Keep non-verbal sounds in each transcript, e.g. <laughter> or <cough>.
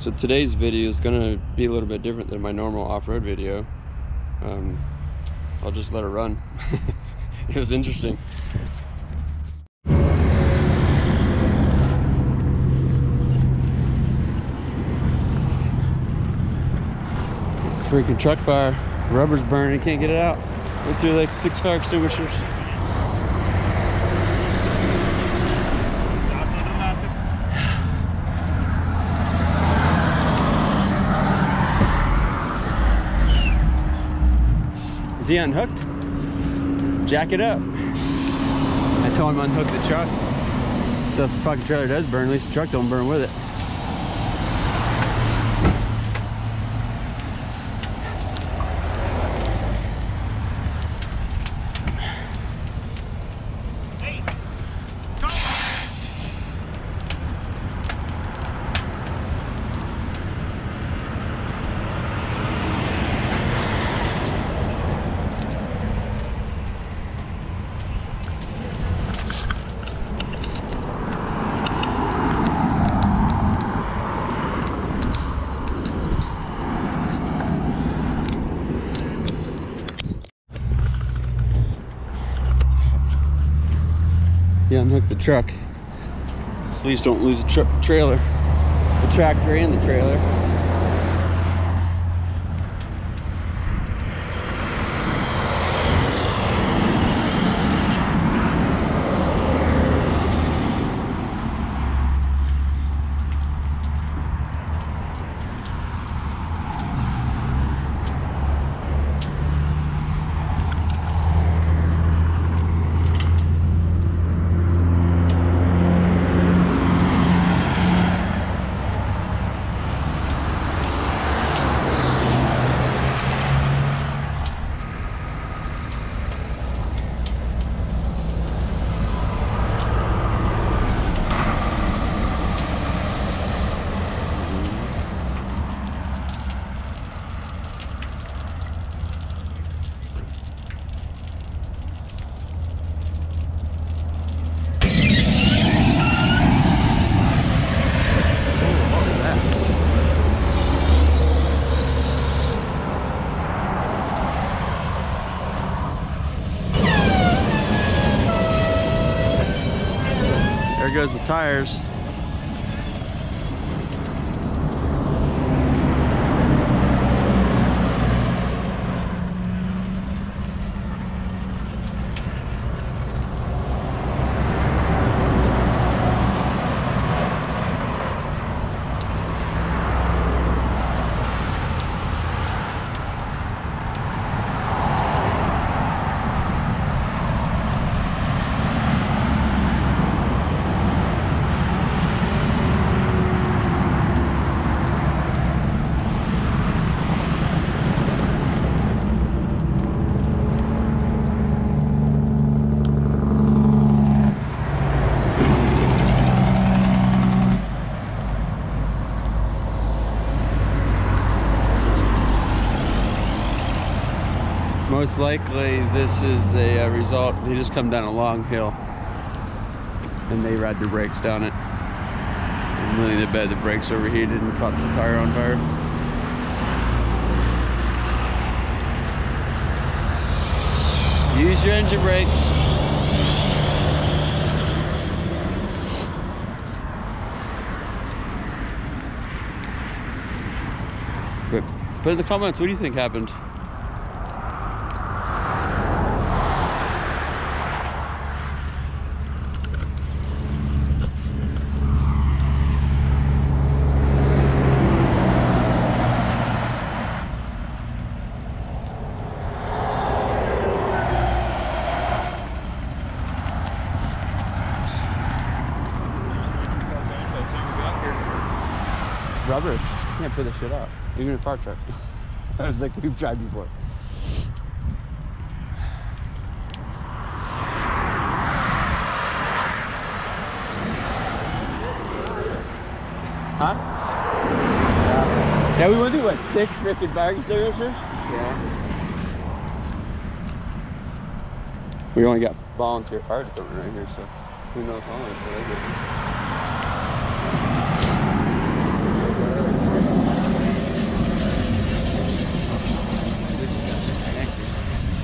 So today's video is gonna be a little bit different than my normal off-road video. Um, I'll just let it run. <laughs> it was interesting. Freaking truck fire. Rubber's burning, can't get it out. Went through like six fire extinguishers. He unhooked? Jack it up. I told him unhook the truck. So if the fucking trailer does burn, at least the truck don't burn with it. Unhook the truck. Please don't lose the tra trailer. The tractor and the trailer. There goes the tires. Most likely this is a uh, result, they just come down a long hill and they ride their brakes down it. Really the bed the brakes overheated and caught the tire on fire. Use your engine brakes. But put in the comments, what do you think happened? rubber. You can't put this shit up. Even in a fire truck. <laughs> I was like, we've tried before. Huh? Yeah. yeah, we went through what, six freaking fire extinguishers? Yeah. We only got volunteer fire department right here, so who knows how long until they get here.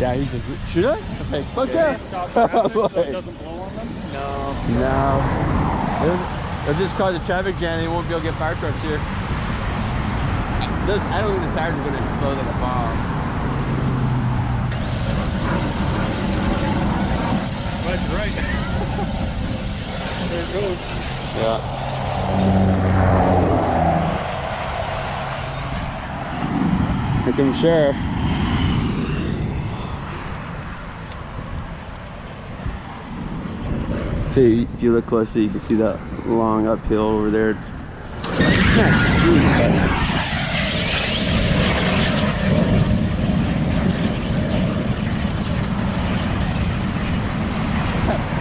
Yeah, he's like, should I? Like, fuck yeah. Traffic so it <laughs> doesn't blow on them? No. no. It'll, it'll just cause a traffic jam. They won't be able to get fire trucks here. Those, I don't think the tires are going to explode like a bomb. Right, right. <laughs> there it goes. Yeah. Here comes Sheriff. See, if you look closely, you can see that long uphill over there. It's, it's not steep, but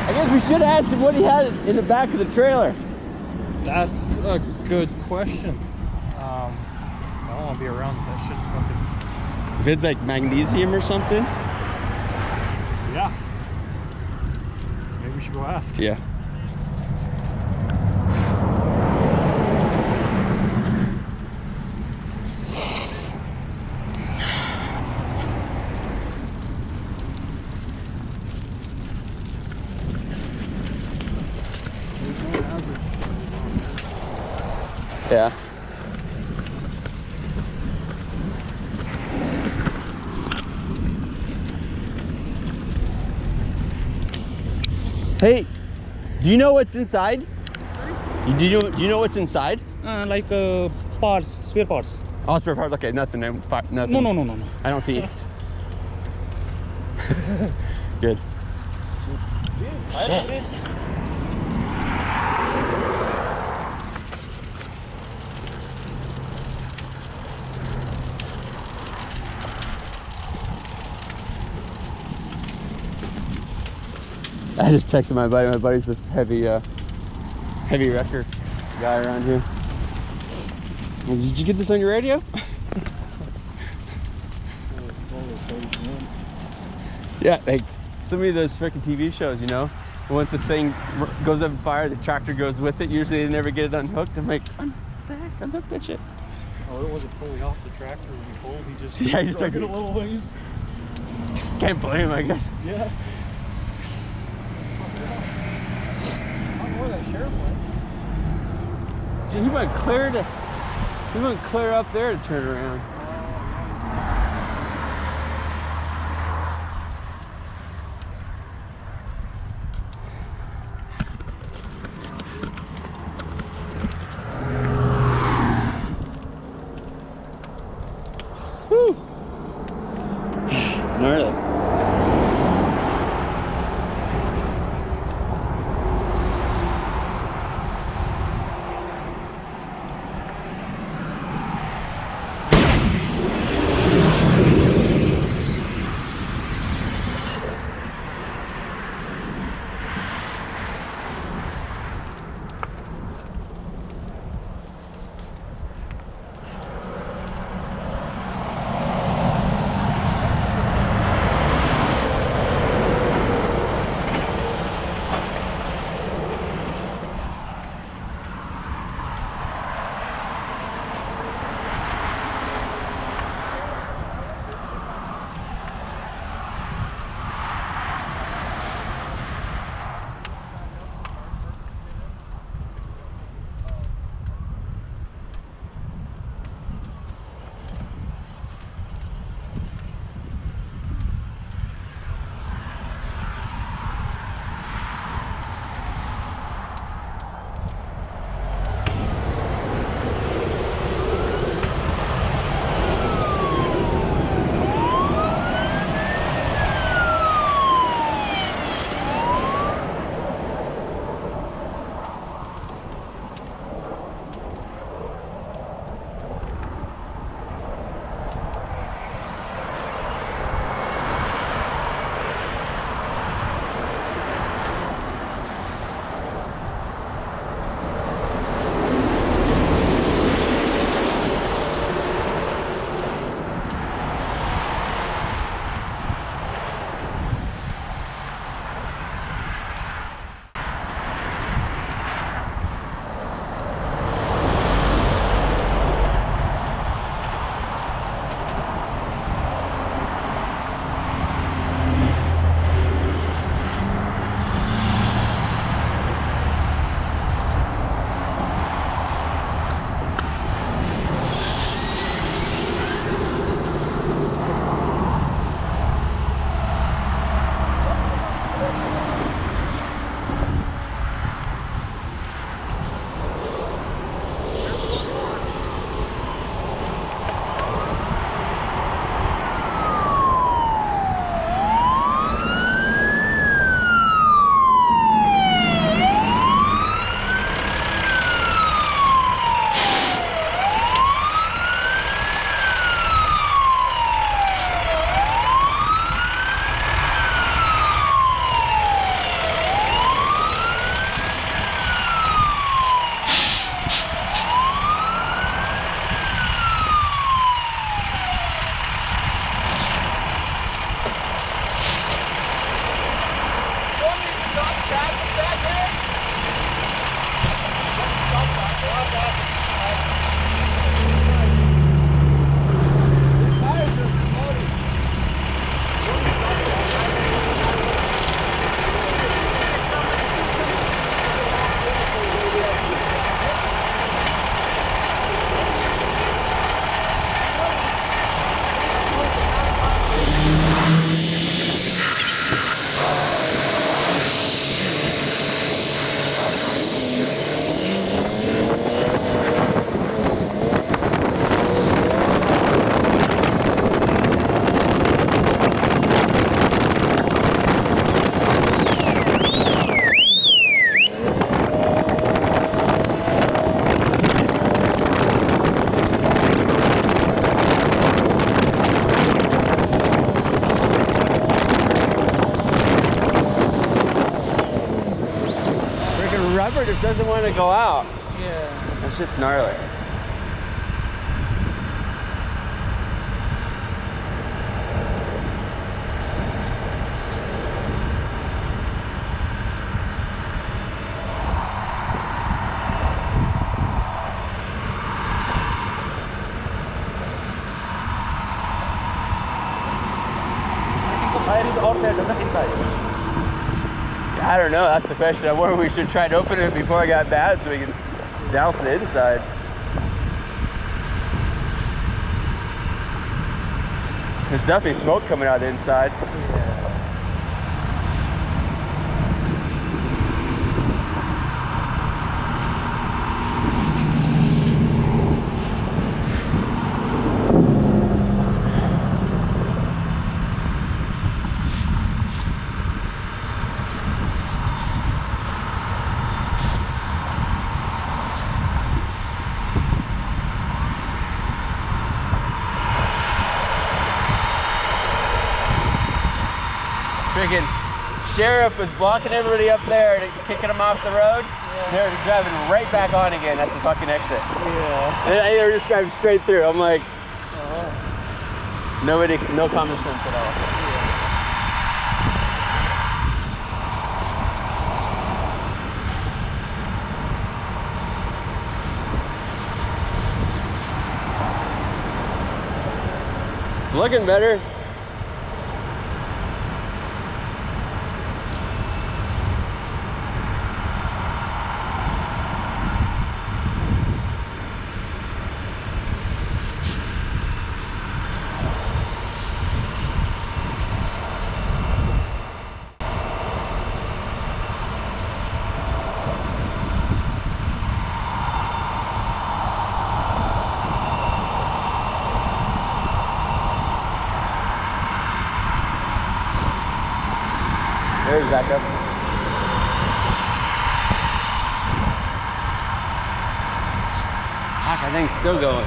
I guess we should have asked him what he had in the back of the trailer. That's a good question. Um, I don't want to be around that shit's fucking. If it's like magnesium or something. Yeah. Go ask. Yeah. Yeah. Hey, do you know what's inside? You- Do you know, do you know what's inside? Uh, like uh, parts, spare parts. Oh, spare parts. Okay, nothing. Nothing. No, no, no, no, no. I don't see. It. <laughs> Good. I just texted my buddy. My buddy's a heavy, uh, heavy wrecker guy around here. He Did you get this on your radio? <laughs> Yeah, like so many of those freaking TV shows, you know, once the thing goes up in fire, the tractor goes with it. Usually they never get it unhooked. I'm like, "Un- the heck, unhook that shit. Oh, it wasn't fully off the tractor when he pulled. He just <laughs> Yeah, he just it a little ways. Can't blame him, I guess. Yeah. Where that sheriff went. Gee, He went clear to, he went clear up there to turn around. Just doesn't want to go out. Yeah. That shit's gnarly. I think the fire is outside, doesn't inside. I don't know. That's the question. I wonder if we should try to open it before it got bad so we can douse the inside. There's definitely smoke coming out the inside. Freaking sheriff was blocking everybody up there, and kicking them off the road. They're driving right back on again at the fucking exit. Yeah. And they were just driving straight through. I'm like, Oh. nobody, no common sense at all. It's looking better. There's backup. Fuck, I think it's still going.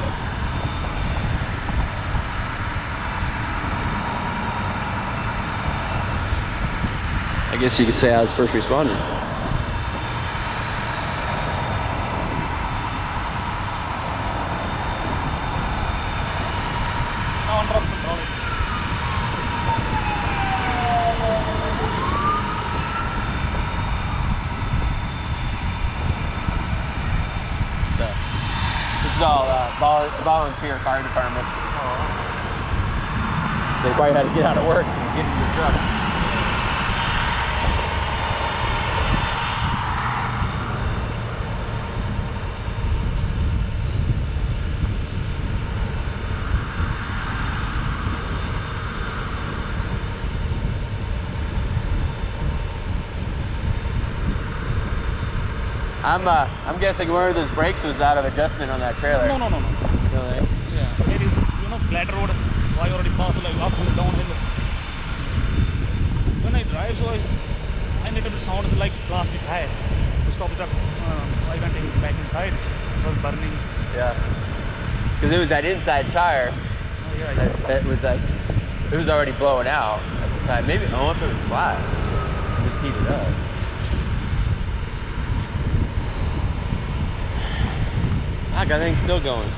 I guess you could say I was first responder. No one dropped control. So, this is all uh, vol- volunteer fire department. They probably had to get out of work and get to the truck. I'm uh, I'm guessing one of those brakes was out of adjustment on that trailer. No, no, no, no. Really? Yeah. There is, you know, flat road. So I already passed like up and downhill. When I drive, so I, I make it sound like plastic tire. To stop the truck, uh, I went in, back inside. It was burning. Yeah. Because it was that inside tire Oh, yeah, yeah. that, that was like, it was already blowing out at the time. Maybe, I wonder if it was flat. It just heated up. Fuck, I think it's still going.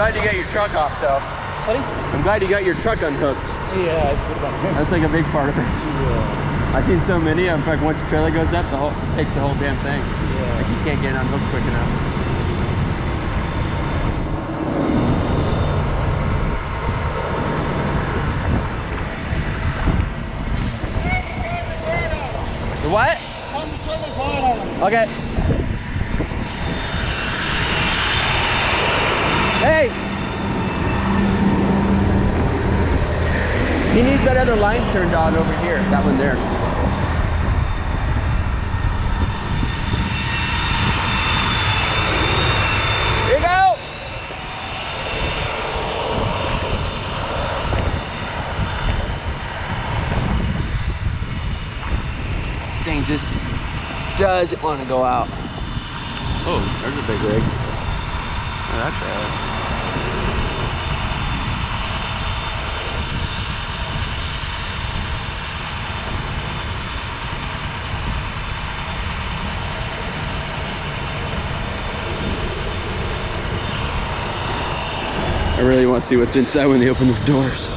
Glad you got your truck off though. Sorry? I'm glad you got your truck unhooked. Yeah, it's good one. That's like a big part of it. Yeah. I've seen so many. In fact, once the trailer goes up, the whole takes the whole damn thing. Like Yeah. you can't get it unhooked quick enough. What? Okay. Hey! He needs that other line turned on over here. That one there. Thing just doesn't want to go out. Oh, there's a big rig. Oh, that's trailer. To see what's inside when they open those doors.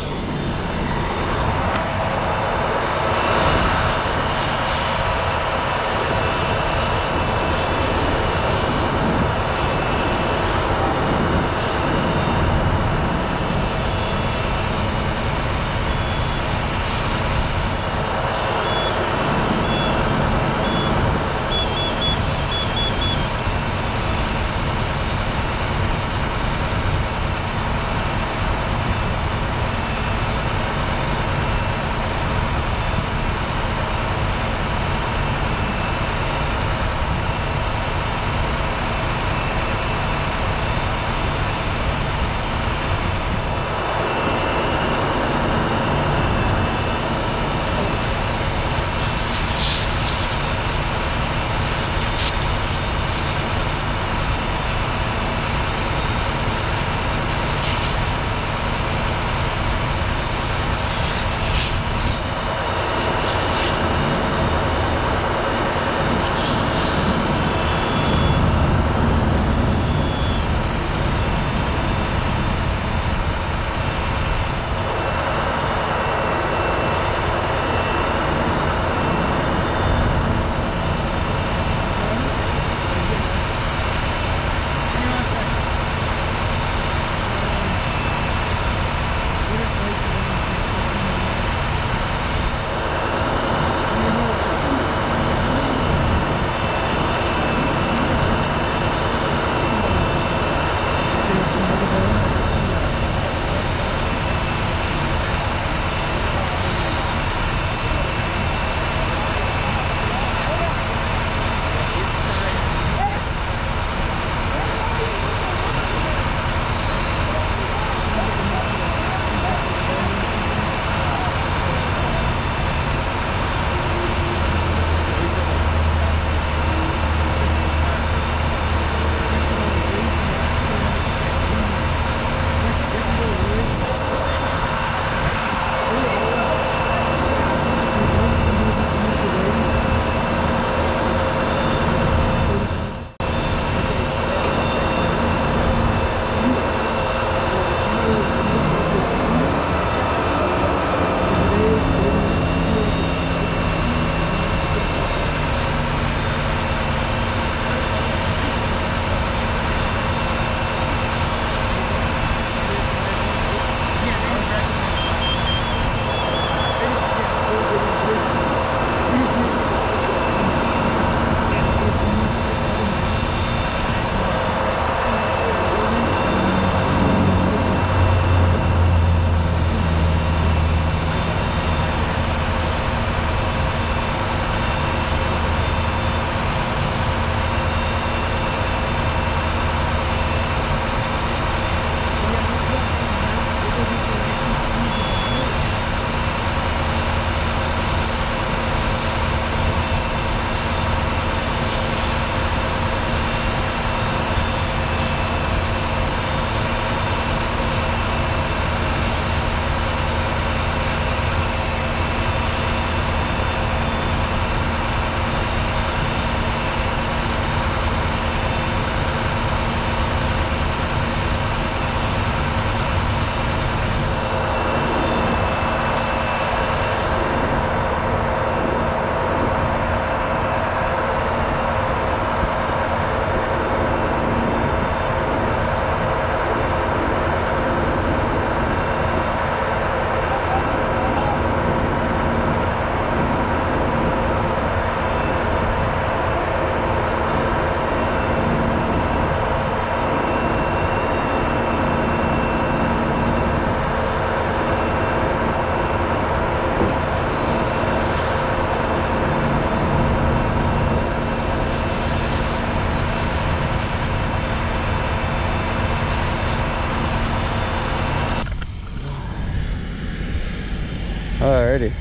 Alrighty.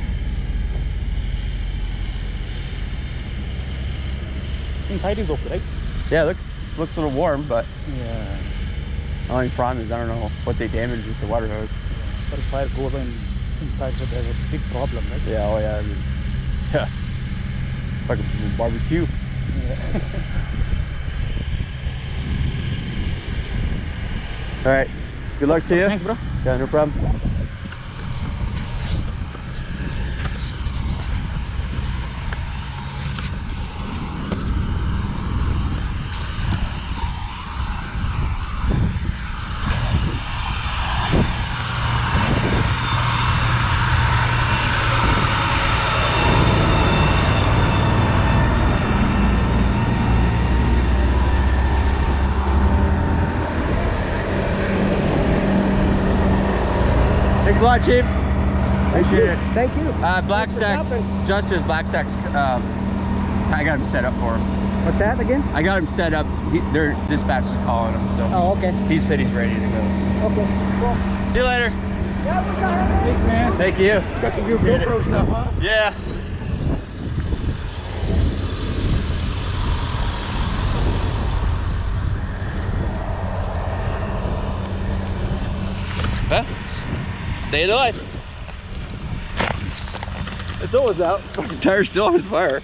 Inside is okay, right? Yeah, it looks looks a little warm, but Yeah. the only problem is I don't know what they damaged with the water hose. Yeah, But if fire goes on inside, so there's a big problem, right? Yeah, oh yeah, I mean, <laughs> yeah. Fucking barbecue. Yeah. <laughs> Alright. Good luck to you. Thanks, bro. Yeah, no problem. Thanks a lot, Chief. Appreciate it. Thank you. Uh, Black Thanks Stacks. Justin, Black Stacks, um, I got him set up for him. What's that again? I got him set up. He, their dispatch is calling him, so Oh, okay. he said he's ready to go. Okay, cool. See you later. Thanks, man. Thank you. Got some new GoPro stuff, huh? Yeah. Huh? Day of the life. It's almost out. Fucking <laughs> tire's still on fire.